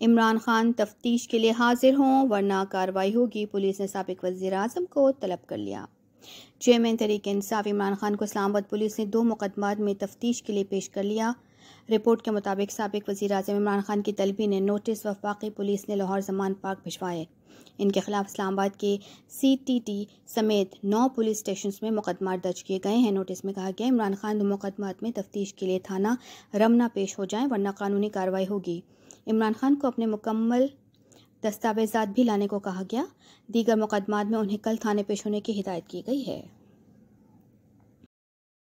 इमरान खान तफ्तीश के लिए हाजिर हों, वरना कार्रवाई होगी। पुलिस ने सबक वज़ीर अजम को तलब कर लिया। चेयरमैन तरीक इंसाफ इमरान खान को इस्लामाबाद पुलिस ने दो मुकदमा में तफ्तीश के लिए पेश कर लिया। रिपोर्ट के मुताबिक सबक वजी अजम इमरान खान की तलबी ने नोटिस वफाकी पुलिस ने लाहौर जमान पार्क भिजवाए। इनके खिलाफ इस्लामाबाद के सी टी टी समेत नौ पुलिस स्टेशन में मुकदमा दर्ज किए गए हैं। नोटिस में कहा गया, इमरान खान मुकदमात में तफ्तीश के लिए थाना रमना पेश हो जाए, वरना कानूनी कार्रवाई होगी। इमरान खान को अपने मुकम्मल दस्तावेजात भी लाने को कहा गया। दीगर मुकदमात में उन्हें कल थाने पेश होने की हिदायत की गई है।